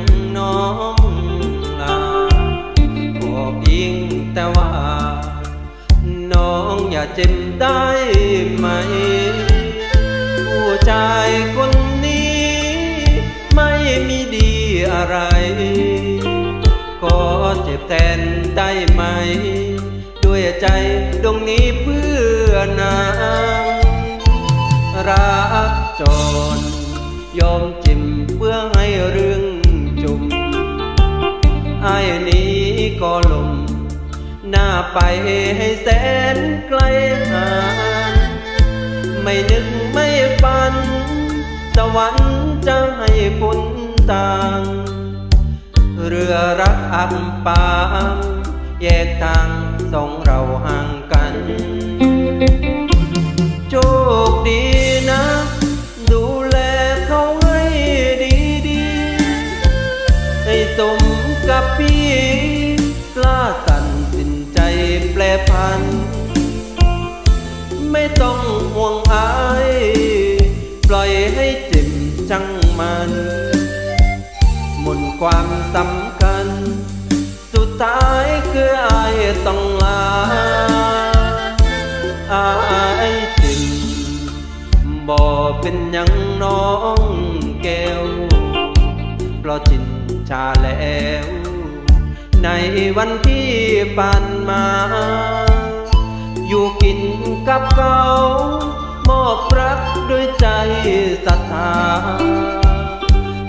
ังน้องลาบอกยิงแต่ว่า น้องอย่าเจ็บได้ไหม ผู้ใจคนนี้ ไม่มีดีอะไร ขอเจ็บแทนได้ไหม ด้วยใจตรงนี้เพื่อนา ไอ้นี้ก็ลม หน้าไปให้แสนไกลห่างไม่นึกไม่ฝัน สวรรค์จะให้ผลต่าง เรือรักอับปางแยกทางสองเราห่าง ห่วงอาย ปล่อยให้เจ็บจังมัน หมดความสำคัญ สุดท้ายคืออายต้องลาอายจริงบ่เป็นยังน้องแก้วเพราะจินชาแล้ว ในวันที่ผ่านมาอยู่กินกับเขา อบรักด้วยใจศรัทธา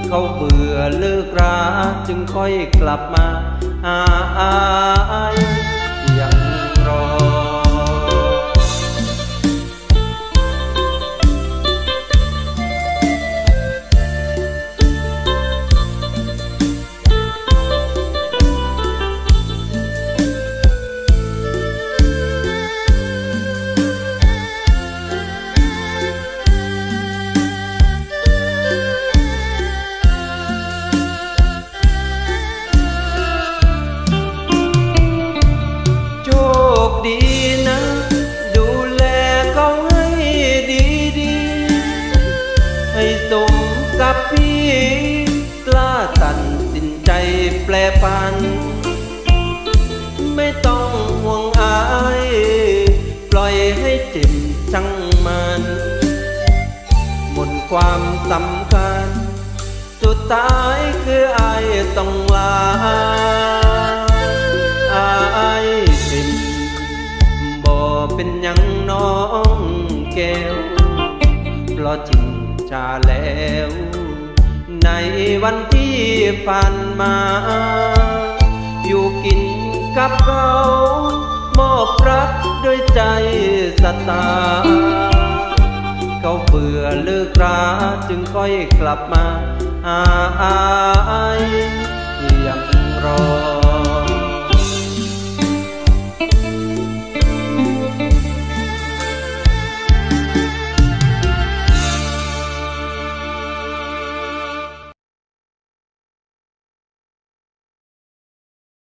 เขาเบื่อเลิกราจึงค่อยกลับมาหาอาย แปลพัน ไม่ต้องห่วงอาย ปล่อยให้จ็บช่างมัน หมดความสำคัญ สุดท้ายคืออายต้องลาอายเป็นบ่เป็นยังน้องแก้วเพราะจริงชาแล้ว ในวันที่ ผ่านมา อยู่กินกับเขามอบรักด้วยใจสตา เขาเบื่อเลิกราจึงค่อยกลับมาอาอายยังรอ